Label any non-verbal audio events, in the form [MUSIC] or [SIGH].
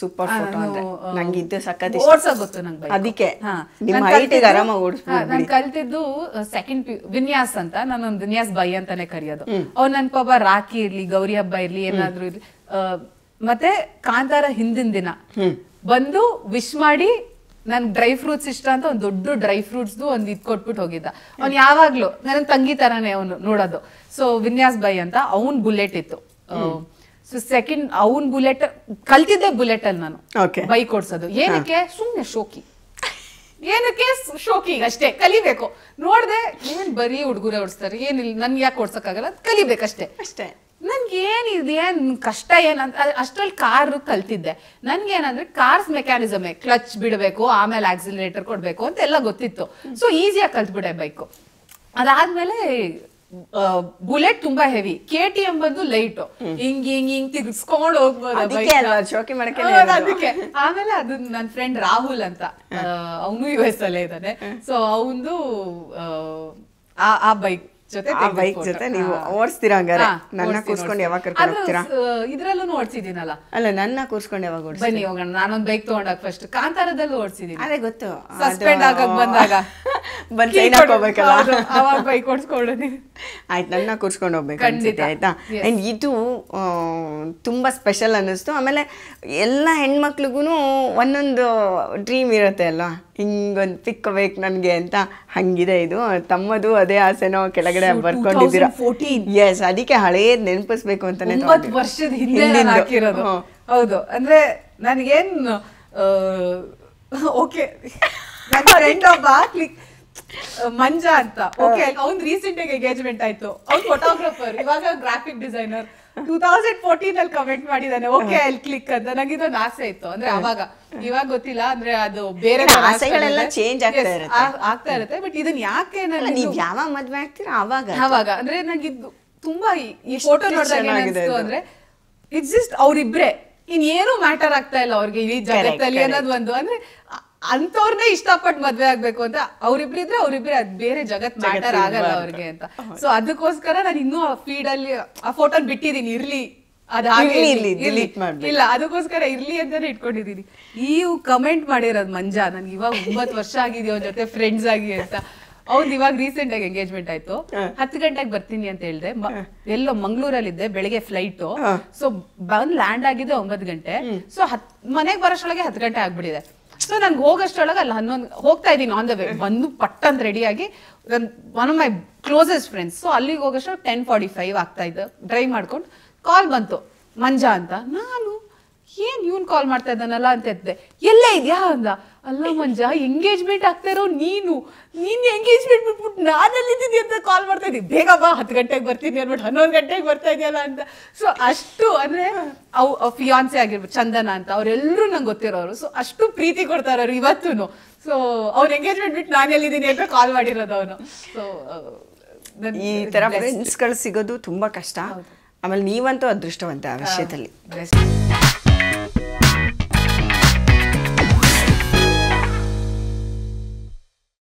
Super photo ಅಂದ್ರೆ ನಂಗೆ ಇದ್ದ ಸಕ್ಕತ್ ಸಖತ್ ಓಡ್ಸೋಕ್ ಗೊತ್ತು ನಂಗೆ. ಅದಕ್ಕೆ ನಿಮ್ಮ ಹೈಟ್ ಹೈಟಿಗೆ ಹಾ, ಓಡಿಸ್ಬೋದು ನಾನ್ ಕಲ್ತಿದ್ದು ಸೆಕೆಂಡ್ ಪಿ ವಿನ್ಯಾಸ್ ಅಂತ ನಾನೊಂದು ವಿನ್ಯಾಸ್ ಬೈ ಅಂತಾನೆ ಕರೆಯೋದು. ಅವ್ನು ನನ್ ಪಾಪ ರಾಖಿ ಇರ್ಲಿ ಗೌರಿ ಹಬ್ಬ ಇರ್ಲಿ ಏನಾದ್ರೂ ಇರ್ಲಿ ಮತ್ತೆ ಕಾಂತಾರ ಹಿಂದಿನ ದಿನ. ಬಂದು ವಿಶ್ ಮಾಡಿ ನನ್ ಡ್ರೈ ಫ್ರೂಟ್ಸ್ ಇಷ್ಟ ಅಂತ ಒಂದ್ ದೊಡ್ಡ ಡ್ರೈ ಫ್ರೂಟ್ಸ್ದು ಒಂದ್ ಇದ್ ಕೊಟ್ಬಿಟ್ಟು ಹೋಗಿದ್ದ. ಅವ್ನ್ ಯಾವಾಗ್ಲೂ ನನ್ನ ತಂಗಿ ತರಾನೇ ಅವನು ನೋಡೋದು. ಸೊ ವಿನ್ಯಾಸ್ ಬೈ ಅಂತ ಅವನ್ ಬುಲೆಟ್ ಇತ್ತು. ಸೊ ಸೆಕೆಂಡ್ ಅವನ್ ಬುಲೆಟ್ ಕಲ್ತಿದ್ದೆ ಬುಲೆಟ್ ಅಲ್ಲಿ ನಾನು. ಬೈಕ್ ಓಡಿಸೋದು. ಏನಕ್ಕೆ? ಸುಮ್ನೆ ಶೋಕಿ. ಏನಕ್ಕೆ? ಶೋಕಿ ಅಷ್ಟೇ. ಕಲಿಬೇಕು. ನೋಡ್ದೆ ಏನ್ ಬರೀ ಹುಡುಗರೇ ಓಡಿಸ್ತಾರೆ? ಏನಿಲ್ಲ. ನನ್ಗೆ ಯಾಕೆ ಓಡ್ಸಕ್ಕಾಗಲ್ಲ? ಅದ್ ಕಲಿಬೇಕಷ್ಟೇ. ಅಷ್ಟೇ. ನನ್ಗೆ ಏನಿದೆ ಏನ್ ಕಷ್ಟ ಏನಂತ ಅಷ್ಟ್ರಲ್ಲಿ ಕಾರ್ ಕಲ್ತಿದ್ದೆ. ನನ್ಗೆ ಏನಂದ್ರೆ ಕಾರ್ಸ್ ಮೆಕ್ಯಾನಿಸಮ್ ಕ್ಲಚ್ ಬಿಡಬೇಕು ಆಮೇಲೆ ಆಕ್ಸಿಲರೇಟರ್ ಕೊಡ್ಬೇಕು ಅಂತ ಎಲ್ಲ ಗೊತ್ತಿತ್ತು ಸೊ ಈಸಿಯಾಗಿ ಕಲ್ತ್ಬಿಡೆ ಬೈಕು ಅದಾದ್ಮೇಲೆ ಬುಲೆಟ್ ತುಂಬಾ ಹೆವಿ ಕೆ ಟಿ ಎಂ ಬಂದು ಲೈಟ್ ಹಿಂಗ್ ಹಿಂಗ್ ಹಿಂಗ್ ತಿರ್ಗಿಸ್ಕೊಂಡು ಹೋಗ್ಬೋದು ಅದಕ್ಕೆ ಆಮೇಲೆ ಅದು ನನ್ನ ಫ್ರೆಂಡ್ ರಾಹುಲ್ ಅಂತ. ಅವನು ಯು ಎಸ್ ಅಲ್ಲೇ ಇದ್ದಾನೆ. ಸೊ ಅವನು ಆ ಬೈಕ್ ಬೈಕ್ ಜೊತೆ ನೀವು ಓಡಿಸ್ತೀರಾ ಹಂಗಾರೆ? ನನ್ನ ಕೂರ್ಸ್ಕೊಂಡು ಯಾವಾಗ ಕರ್ಕೊಂಡು ಹೋಗ್ತೀರಾ? ಇದ್ರಲ್ಲೂ ಓಡ್ಸಿದಿನಲ್ಲ ಅಲ್ಲ ನನ್ನ ಕೂರ್ಸ್ಕೊಂಡು ಯಾವಾಗ ಓಡಿಸಿ ಬನ್ನಿ ಹೋಗೋಣ. ನಾನೊಂದು ಬೈಕ್ ತಗೊಂಡಾಗ ಫಸ್ಟ್ ಕಾಂತಾರದಲ್ಲೂ ಓಡ್ಸಿದೀನಿ ಅದೇ ಗೊತ್ತು. ಸಸ್ಪೆಂಡ್ ಆಗಕ್ ಬಂದಾಗ. [LAUGHS] ಬಂದ್ ಸೈನ್ ಹಾಕೋಬೇಕಲ್ಲ ಅವಾಗ ಬೈಕ್ ಓಡಿಸ್ಕೊಂಡು ಆಯ್ತು ನನ್ನ ಕೂರ್ಸ್ಕೊಂಡು ಹೋಗ್ಬೇಕು. ಅನ್ಸುತ್ತೆ ಆಯ್ತಾ. ಅಂಡ್ ಇದು ತುಂಬಾ ಸ್ಪೆಷಲ್ ಅನ್ನಿಸ್ತು. ಆಮೇಲೆ ಎಲ್ಲ ಹೆಣ್ಮಕ್ಳಿಗೂ ಒಂದೊಂದು ಡ್ರೀಮ್ ಇರುತ್ತೆ ಅಲ್ವಾ? ಹಿಂಗೊಂದು ಪಿಕ್ ಬೇಕು ನನಗೆ ಅಂತ ಹಂಗಿದೆ ಇದು. ತಮ್ಮದು ಅದೇ ಆಸೆನೋ ಕೆಳಗಡೆ ಬರ್ಕೊಂಡಿದ್ದೀರಾ? 2014. ಎಸ್ ಅದಕ್ಕೆ ಹಳೇದ್ ನೆನಪಿಸ್ಬೇಕು ಅಂತಾನೆ. ವರ್ಷದ ಹಿಂದೆ ಹಾಕಿರೋದು. ಹೌದು. ಅಂದ್ರೆ ನನಗೇನು ಓಕೆ. [LAUGHS] ನನ್ನ ಫ್ರೆಂಡ್ ಒಬ್ಬ ಕ್ಲಿಕ್ ಮಂಜಾ ಅಂತ. ಓಕೆ ಅವ್ನ್ ರೀಸೆಂಟ್ ಆಗಿ ಎಂಗೇಜ್ಮೆಂಟ್ ಆಯ್ತು. ಅವ್ನ್ ಫೋಟೋಗ್ರಾಫರ್ ಇವಾಗ graphic designer two thousand fourteen ಅಲ್ಲಿ ಕಮೆಂಟ್ ಮಾಡಿದಾನೆ. ಓಕೆ ಅಲ್ಲಿ ಕ್ಲಿಕ್ ಅಂತ. ನಂಗೆ ಇದೊಂದು ಆಸೆ ಇತ್ತು. ಅಂದ್ರೆ ಅವಾಗ. ಇವಾಗ ಗೊತ್ತಿಲ್ಲ. ಅಂದ್ರೆ ಅದು ಬೇರೆ ಆಸೆಗಳೆಲ್ಲ ಚೇಂಜ್ ಆಗ್ತಾ ಇರುತ್ತೆ. ಬಟ್ ಇದನ್ನ ಯಾಕೆ ನಾನು ನೀವ್ ಯಾವಾಗ ಮದ್ವೆ ಆಗ್ತೀರಾ? ಅವಾಗ ಅವಾಗ. ಅಂದ್ರೆ ನಂಗೆ ಇದು ತುಂಬಾ ಈ- ಫೋಟೋ ನೋಡಿದಾಗ ಅಂದ್ರೆ ಇಟ್ಸ್ ಜಸ್ಟ್ ಅವ್ರಿಬ್ರೆ. ಇನ್ ಏನು ಮ್ಯಾಟರ್ ಆಗ್ತಾ ಇಲ್ಲ ಅವ್ರಿಗೆ. ಈ ಜಗತ್ತಲ್ಲಿ. ಅನ್ನೋದು ಒಂದು. ಅಂದ್ರೆ ಅ- ಅಂಥವ್ರನ್ನೇ ಇಷ್ಟಪಟ್ಟು ಮದ್ವೆ ಆಗ್ಬೇಕು ಅಂತ ಅವ್ರಿಬ್ರಿದ್ರೆ ಅವ್ರಿಬ್ರೆ ಅದ್ ಬೇರೆ ಜಗತ್ ಮ್ಯಾಟರ್ ಆಗಲ್ಲ. ಅವ್ರಿಗೆ ಅಂತ. ಸೊ ಅದಕ್ಕೋಸ್ಕರ ನಾನು ಇನ್ನೂ ಆ ಫೀಡ್ ಅಲ್ಲಿ ಆ ಫೋಟೋ ಬಿಟ್ಟಿದೀನಿ ಇರ್ಲಿ. ಇಲ್ಲ ಅದಕ್ಕೋಸ್ಕರ ಇರ್ಲಿ ಅಂತಾನೆ ಇಟ್ಕೊಂಡಿದೀನಿ ಈ ಕಮೆಂಟ್ ಮಾಡಿರೋದ್ ಮಂಜಾ ನನ್ಗೆ ಇವಾಗ ಒಂಬತ್ತು ವರ್ಷ ಆಗಿದೆ ಅವ್ರ ಜೊತೆ ಫ್ರೆಂಡ್ಸ್ ಆಗಿ ಅಂತ. ಅವ್ನ್ ಇವಾಗ ರೀಸೆಂಟ್ ಆಗಿ ಎಂಗೇಜ್ಮೆಂಟ್ ಆಯ್ತು. ಹತ್ತು ಗಂಟೆಗೆ ಬರ್ತೀನಿ ಅಂತ ಹೇಳ್ದೆ. ಎಲ್ಲೋ ಮಂಗ್ಳೂರಲ್ಲಿ ಇದ್ದೆ ಬೆಳಿಗ್ಗೆ ಫ್ಲೈಟ್ ಸೊ ಬಂದ್ ಲ್ಯಾಂಡ್ ಆಗಿದೆ ಒಂಬತ್ತು ಗಂಟೆ. ಸೊ ಹತ್ ಮನೆಗೆ ಬರೋಷ್ಟೊಳಗೆ ಹತ್ತು ಗಂಟೆ ಆಗ್ಬಿಟ್ಟಿದೆ. ಸೊ ನನ್ಗೆ ಹೋಗೋಷ್ಟೊಳಗೆ ಅಲ್ಲಿ, ಹನ್ನೊಂದು, ಹೋಗ್ತಾ ಇದ್ದೀನಿ ಆನ್ ದ ವೇ ಬಂದು ಪಟ್ ಅಂತ ರೆಡಿಯಾಗಿ one of my closest friends so ಅಲ್ಲಿಗೆ ಹೋಗೋಷ್ಟು ಟೆನ್ ಫಾರ್ಟಿ ಫೈವ್ ಆಗ್ತಾ ಇದ್ದು. ಡ್ರೈವ್ ಮಾಡ್ಕೊಂಡು ಕಾಲ್ ಬಂತು. ಮಂಜಾ ಅಂತ. ನಾನು ಏನ್ ಇವನ್ ಕಾಲ್ ಮಾಡ್ತಾ ಇದ್ದಾನಲ್ಲ ಅಂತ ಎದ್ದೆ ಎಲ್ಲೇ ಇದ್ಯಾ ಅಂದ. ಅಲ್ಲ ಮಂಜ ಎಂಗೇಜ್ಮೆಂಟ್ ಆಗ್ತಾ ಇರೋ ನೀನು. ನೀನ್ ಎಂಗೇಜ್ಮೆಂಟ್ ಬಿಟ್ಬಿಟ್ಟು ನಾನಲ್ಲಿದ್ದೀನಿ ಅಂತ ಕಾಲ್ ಮಾಡ್ತಾ ಇದ್ದೀನಿ ಬೇಗ ಬಾ ಹತ್ತು ಗಂಟೆಗೆ ಬರ್ತೀನಿ ಅನ್ಬಿಟ್ಟು ಹನ್ನೊಂದು ಗಂಟೆಗೆ ಬರ್ತಾ ಇದೆಯಲ್ಲ ಅಂತ. ಸೊ ಅಷ್ಟು ಅಂದ್ರೆ ಅವು ಫಿಯಾನ್ಸೆ ಆಗಿರ್ಬೋದು ಚಂದನ ಅಂತ. ಅವರೆಲ್ಲರೂ ನಂಗೆ ಗೊತ್ತಿರೋರು. ಸೊ ಅಷ್ಟು ಪ್ರೀತಿ ಕೊಡ್ತಾರೆ ಅವ್ರು ಇವತ್ತೂ ಸೊ ಅವ್ರ ಎಂಗೇಜ್ಮೆಂಟ್ ಬಿಟ್ಟು ನಾನು ಎಲ್ಲಿದ್ದೀನಿ ಅಂತ ಕಾಲ್ ಮಾಡಿರೋದು ಅವನು. ಸೊ ಈ ತರ ಫ್ರೆಂಡ್ಸ್ಗಳು ಸಿಗೋದು ತುಂಬಾ ಕಷ್ಟ. ಆಮೇಲೆ ನೀವಂತೂ ಅದೃಷ್ಟವಂತ ಆ ವಿಷಯದಲ್ಲಿ.